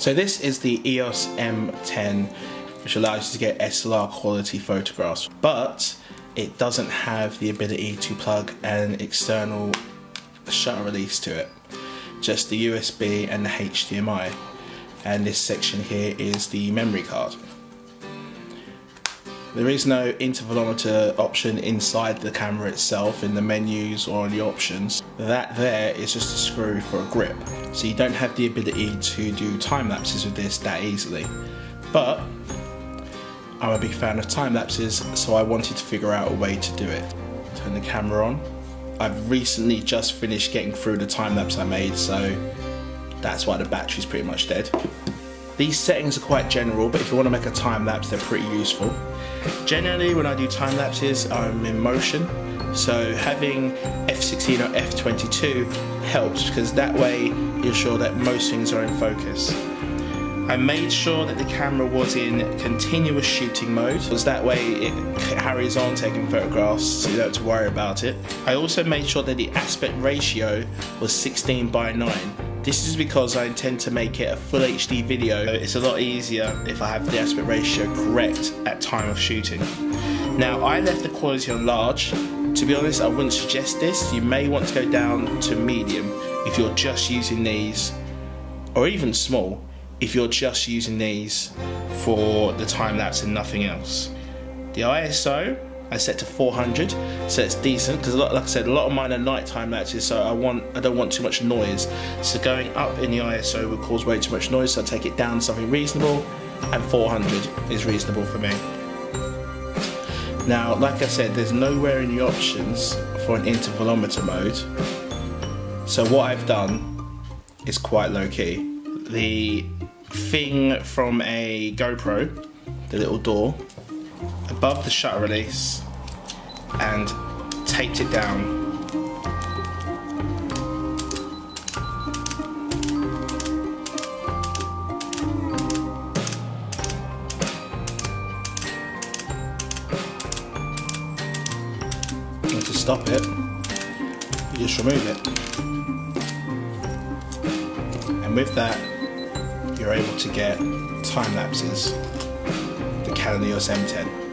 So this is the EOS M10 which allows you to get SLR quality photographs but it doesn't have the ability to plug an external shutter release to it just the USB and the HDMI and this section here is the memory card. There is no intervalometer option inside the camera itself in the menus or in the options. That there is just a screw for a grip. So you don't have the ability to do time lapses with this that easily. But I'm a big fan of time lapses so I wanted to figure out a way to do it. Turn the camera on. I've recently just finished getting through the time lapse I made so that's why the battery's pretty much dead. These settings are quite general, but if you want to make a time lapse, they're pretty useful. Generally, when I do time lapses, I'm in motion, so having F16 or F22 helps because that way you're sure that most things are in focus. I made sure that the camera was in continuous shooting mode, because that way it carries on taking photographs so you don't have to worry about it. I also made sure that the aspect ratio was 16 by 9. This is because I intend to make it a full HD video. It's a lot easier if I have the aspect ratio correct at time of shooting. Now I left the quality on large. To be honest, I wouldn't suggest this. You may want to go down to medium if you're just using these, or even small if you're just using these for the time lapse and nothing else. The ISO I set to 400, so it's decent because like I said, a lot of mine are nighttime lapses, so I want I don't want too much noise. So going up in the ISO would cause way too much noise, so I take it down to something reasonable, and 400 is reasonable for me. Now, like I said, there's nowhere in the options for an intervalometer mode. So what I've done is quite low key. The thing from a GoPro, the little door, above the shutter release and taped it down. And to stop it, you just remove it. And with that, you're able to get time lapses, the Canon EOS M10.